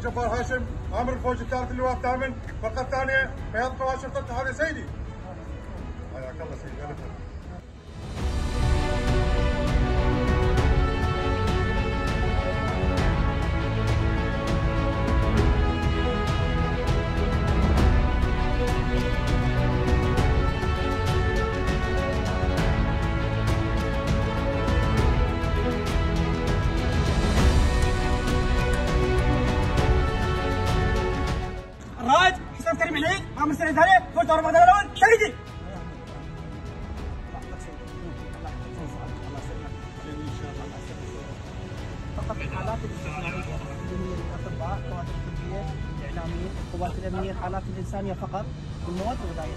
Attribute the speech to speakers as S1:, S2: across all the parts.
S1: جبار هاشم أمر الفوج الثالث اللواء الثامن الفرقه الثانية بياض شرطه هذا سيدي. حياك الله سيدي
S2: رمضان الأول شهيدي فقط الحالات الاستثنائيه اللي هي الاطباء كوادر الطبيه الاعلاميين القوات الامنيه الحالات الانسانيه فقط والمواد الغذائيه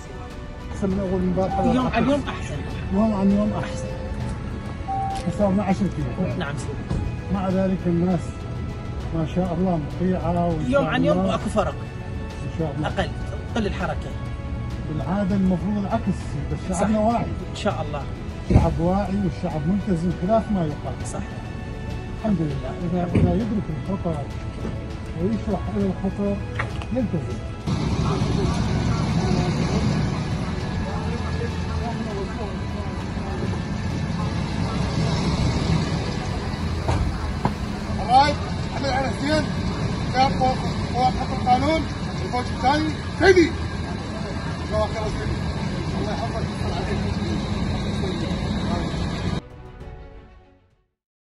S3: أحسن. من اول مباراه
S2: يوم عن يوم أحسن.
S3: يوم عن يوم احسن صار 10 كيلو.
S2: نعم. سيدي
S3: مع ذلك الناس ما شاء الله مطيعة
S2: يوم عن يوم
S3: الله-
S2: أكو فرق.
S3: إن شاء الله.
S2: أقل. تقل الحركه
S3: بالعاده المفروض العكس بس شعبنا. واعي.
S2: إن شاء الله.
S3: شعب واعي والشعب ملتزم خلاف ما يقال
S2: صح.
S3: الحمد لله. إذا إذا يدرك الخطر ويشرح على الخطر يلتزم.
S1: كان فوق قوات حفظ القانون الفوج الثاني سيدي جزاك الله خير الله يحفظك